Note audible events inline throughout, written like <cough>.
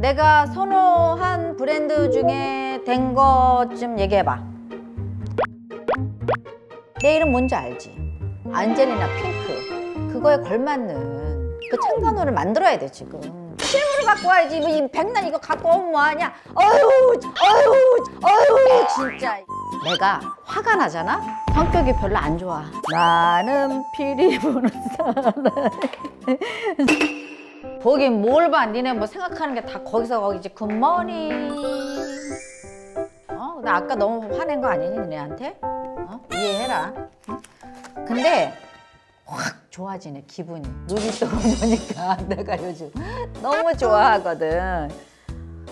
내가 선호한 브랜드 중에 된 것 좀 얘기해봐. 내 이름 뭔지 알지? 안젤리나 핑크. 그거에 걸맞는 그 창단호를 만들어야 돼 지금. 실물을 갖고 와야지. 뭐이 백날 이거 갖고 오면 뭐하냐? 어휴, 어휴, 어휴, 진짜. 내가 화가 나잖아? 성격이 별로 안 좋아. 나는 피리 부는 사람. <laughs> 보긴 뭘 봐. 니네 뭐 생각하는 게 다 거기서 거기지. 굿모닝. 어? 나 아까 너무 화낸 거 아니니 니네한테? 어? 이해해라. 응? 근데 확 좋아지네 기분이. 루비똥을 보니까 <laughs> 내가 요즘 너무 좋아하거든.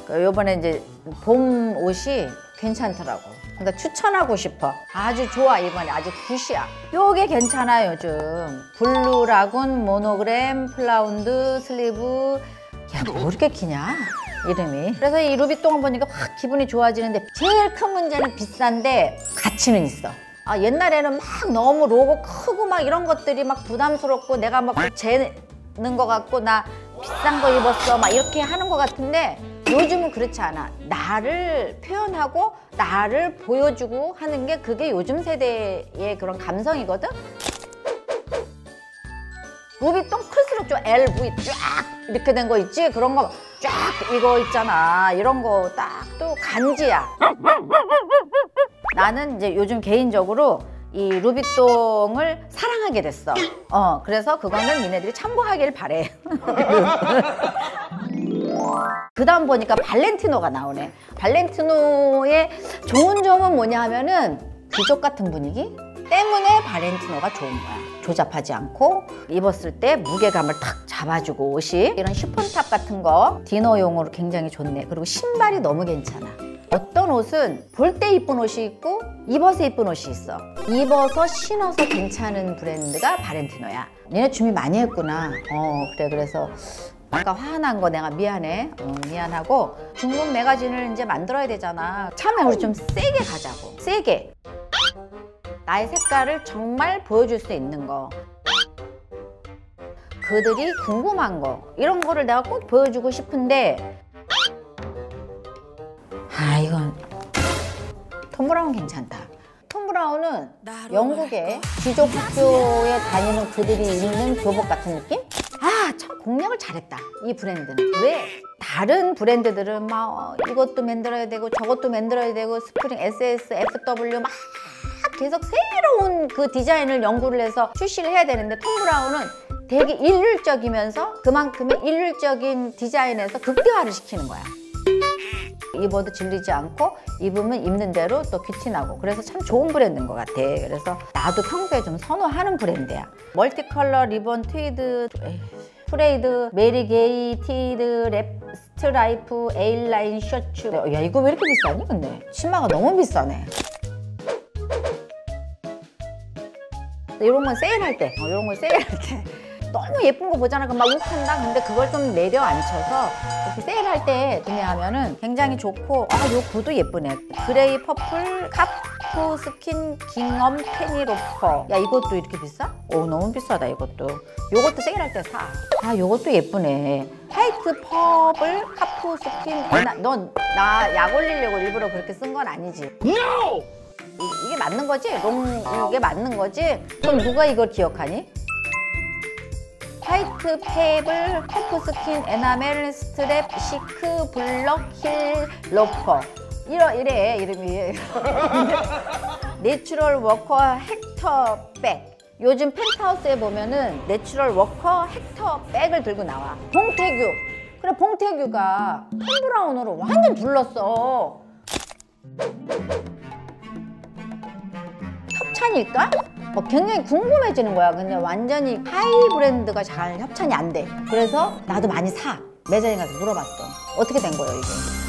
그 요번에 이제 봄 옷이 괜찮더라고. 그러니까 추천하고 싶어. 아주 좋아 이번에 아주 굿이야. 요게 괜찮아 요즘. Blue Lagoon monogram flounced sleeve. 야뭐 이렇게 기냐? 이름이. 그래서 이 루비똥을 보니까 확 기분이 좋아지는데 제일 큰 문제는 비싼데 가치는 있어. 아 옛날에는 막 너무 로고 크고 막 이런 것들이 막 부담스럽고 내가 막 재는 것 같고 나 비싼 거 입었어 막 이렇게 하는 것 같은데 요즘은 그렇지 않아. 나를 표현하고 나를 보여주고 하는 게 그게 요즘 세대의 그런 감성이거든. 루비똥 클수록 좀 LV 쫙 이렇게 된 거 있지? 그런 거 쫙 이거 있잖아. 이런 거 딱 또 간지야. 나는 이제 요즘 개인적으로 이 루비똥을 사랑하게 됐어. 어, 그래서 그거는 니네들이 참고하길 바래. <laughs> 그 다음 보니까 발렌티노가 나오네. 발렌티노의 좋은 점은 뭐냐 하면은 귀족 같은 분위기 때문에 발렌티노가 좋은 거야. 조잡하지 않고 입었을 때 무게감을 탁 잡아주고 옷이 이런 쉬폰탑 같은 거 디너용으로 굉장히 좋네. 그리고 신발이 너무 괜찮아. 어떤 옷은 볼 때 이쁜 옷이 있고 입어서 이쁜 옷이 있어. 입어서 신어서 괜찮은 브랜드가 발렌티노야. 니네 준비 많이 했구나. 어 그래 그래서 아까 화난 거 내가 미안해. 어, 미안하고 중국 매거진을 이제 만들어야 되잖아. 참에 우리 좀 세게 가자고. 세게. 나의 색깔을 정말 보여줄 수 있는 거. 그들이 궁금한 거. 이런 거를 내가 꼭 보여주고 싶은데 아 이건 톰 브라운 괜찮다. 톰 브라운은 영국의 귀족 학교에 다니는 그들이 입는 교복 같은 느낌? 공략을 잘했다. 이 브랜드는. 왜? 다른 브랜드들은 막 어, 이것도 만들어야 되고 저것도 만들어야 되고 spring SS, FW 막 계속 새로운 그 디자인을 연구를 해서 출시를 해야 되는데 톰 브라운은 되게 일률적이면서 그만큼의 일률적인 디자인에서 극대화를 시키는 거야. 입어도 질리지 않고 입으면 입는 대로 또 귀티나고 그래서 참 좋은 브랜드인 것 같아 그래서 나도 평소에 좀 선호하는 브랜드야 multicolor ribbon tweed 에이, frayed variegated wrap stripe A-line skirt. 야 이거 왜 이렇게 비싸니 근데? 치마가 너무 비싸네. 이런 건 세일할 때. 어, 이런 건 세일할 때. <laughs> 너무 예쁜 거 보잖아. 그럼 막 욱한다? 근데 그걸 좀 내려앉혀서 이렇게 세일할 때 구매하면은 굉장히 좋고 아 요 구두 예쁘네. gray pebble calfskin gingham penny loafer 야 이것도 이렇게 비싸? 오 너무 비싸다 이것도 요것도 세일할 때 사 아 요것도 예쁘네 white pebble calfskin 너 나 약 올리려고 일부러 그렇게 쓴 건 아니지 No! 이, 게 맞는 거지? 롱 이게 맞는 거지? 그럼 누가 이걸 기억하니? white pebble calfskin enamel strap chic block heel loafer 이러 이래 이름이 <laughs> natural walker Hector bag 요즘 펜트하우스에 보면은 natural walker Hector bag을 들고 나와 봉태규 그래 봉태규가 톰 브라운으로 완전 불렀어 협찬일까? 뭐 굉장히 궁금해지는 거야. 근데 완전히 하이 브랜드가 잘 협찬이 안 돼. 그래서 나도 많이 사. 매장에 가서 물어봤어. 어떻게 된 거예요, 이게?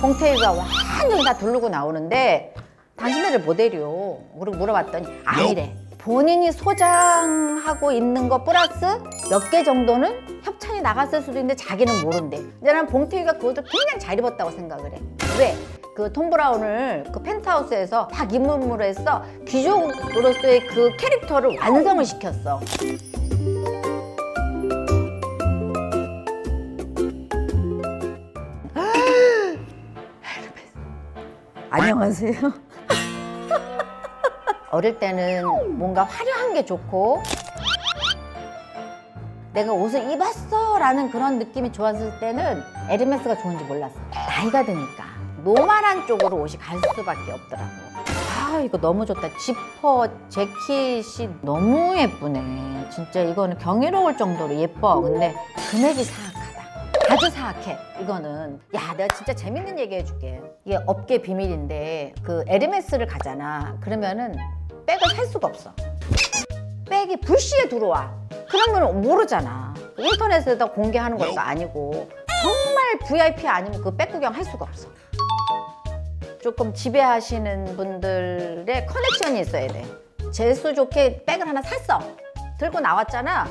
봉태일가 완전히 다 두르고 나오는데 당신네들 모델이요. 그리고 물어봤더니 아니래. 본인이 소장하고 있는 거 플러스 몇 개 정도는 협찬이 나갔을 수도 있는데 자기는 모른대. 근데 난 봉태기가 그것도 굉장히 잘 입었다고 생각을 해. 왜? 그톰 브라운을 그 펜트하우스에서 딱 입문으로 해서 귀족으로서의 그 캐릭터를 완성을 시켰어. 안녕하세요. <laughs> 어릴 때는 뭔가 화려한 게 좋고 내가 옷을 입었어 라는 그런 느낌이 좋았을 때는 에르메스가 좋은지 몰랐어. 나이가 드니까 normal한 쪽으로 옷이 갈 수밖에 없더라고. 아 이거 너무 좋다. 지퍼 재킷이 너무 예쁘네. 진짜 이거는 경이로울 정도로 예뻐. 근데 금액이 사악하다 아주 사악해 이거는 야 내가 진짜 재밌는 얘기 해줄게 이게 업계 비밀인데 그 에르메스를 가잖아 그러면은 백을 살 수가 없어 백이 불시에 들어와. 그러면 모르잖아. 인터넷에다 공개하는 것도 아니고 정말 VIP 아니면 그 백 구경 할 수가 없어. 조금 지배하시는 분들의 커넥션이 있어야 돼. 재수 좋게 백을 하나 샀어. 들고 나왔잖아.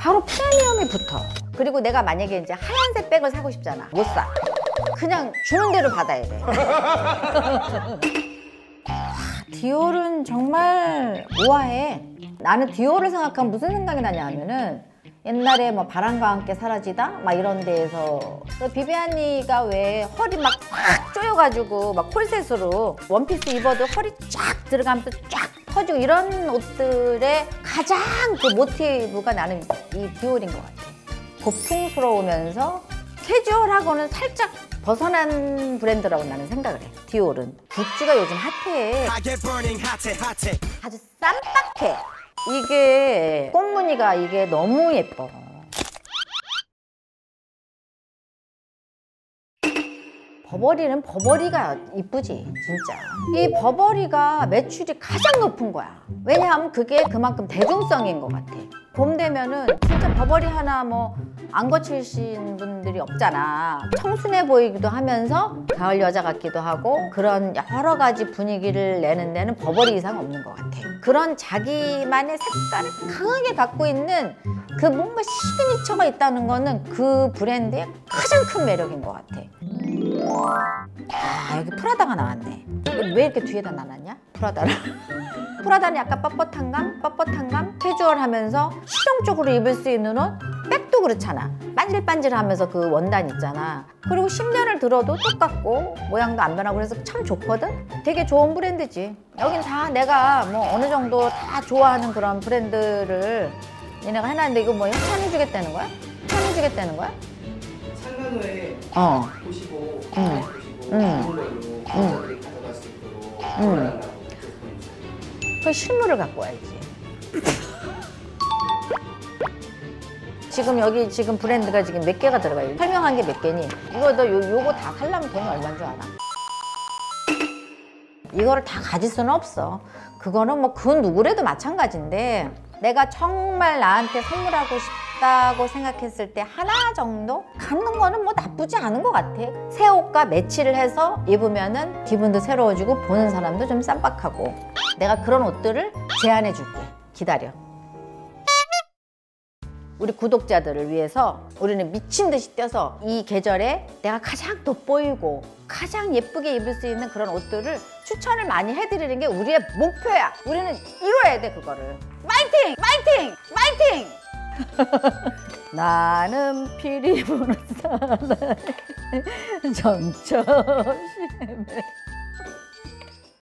바로 프리미엄이 붙어. 그리고 내가 만약에 이제 하얀색 백을 사고 싶잖아. 못 사. 그냥 주는 대로 받아야 돼. <laughs> 디올은 정말 우아해. 나는 디올을 생각하면 무슨 생각이 나냐 하면은 옛날에 뭐 바람과 함께 사라지다 막 이런 데에서 그 비비안이가 왜 허리 막꽉 조여가지고 막 콜셋으로 원피스 입어도 허리 쫙 들어가면서 쫙 퍼지고 이런 옷들의 가장 그 모티브가 나는 이 디올인 것 같아. 고풍스러우면서 캐주얼하고는 살짝 벗어난 브랜드라고 나는 생각을 해. 디올은 굿즈가 요즘 핫해. 아주 쌈박해. 이게 꽃무늬가 이게 너무 예뻐. 버버리는 버버리가 이쁘지 진짜. 이 버버리가 매출이 가장 높은 거야. 왜냐하면 그게 그만큼 대중성인 것 같아. 봄 되면은 진짜 버버리 하나 뭐 안 거치신 분들이 없잖아. 청순해 보이기도 하면서 가을 여자 같기도 하고 그런 여러 가지 분위기를 내는 데는 버버리 이상 없는 것 같아. 그런 자기만의 색깔을 강하게 갖고 있는 그 뭔가 signature가 있다는 거는 그 브랜드의 가장 큰 매력인 것 같아 아 여기 프라다가 나왔네. 왜 이렇게 뒤에다 놔놨냐? 프라다를. <laughs> 프라다는 약간 뻣뻣한 감, 뻣뻣한 감, 캐주얼하면서 실용적으로 입을 수 있는 옷? 백도 그렇잖아. 반질반질하면서 그 원단 있잖아. 그리고 10년을 들어도 똑같고 모양도 안 변하고 그래서 참 좋거든? 되게 좋은 브랜드지. 여긴 다 내가 뭐 어느 정도 다 좋아하는 그런 브랜드를 얘네가 해놨는데 이거 뭐 협찬해 주겠다는 거야? 협찬해 주겠다는 거야? 상간호에 어 보시고 응. 음. 보시고 응. 좋은 걸로 가져들이 가져갈 수 있도록 응. 그 실물을 갖고 와야지. 지금 여기 지금 브랜드가 지금 몇 개가 들어가요? 설명한 게 몇 개니? 이거 너 요, 요거 다 살려면 돈이 얼마인 줄 알아? 이거를 다 가질 수는 없어. 그거는 뭐 그 누구래도 마찬가지인데 내가 정말 나한테 선물하고 싶 다고 생각했을 때 하나 정도 갖는 거는 뭐 나쁘지 않은 것 같아. 새 옷과 매치를 해서 입으면은 기분도 새로워지고 보는 사람도 좀 쌈박하고 내가 그런 옷들을 제안해 줄게. 기다려. 우리 구독자들을 위해서 우리는 미친 듯이 뛰어서 이 계절에 내가 가장 돋보이고 가장 예쁘게 입을 수 있는 그런 옷들을 추천을 많이 해드리는 게 우리의 목표야. 우리는 이뤄야 돼 그거를. 파이팅! 파이팅! 파이팅! <laughs> 나는 피리 부는 점점 심해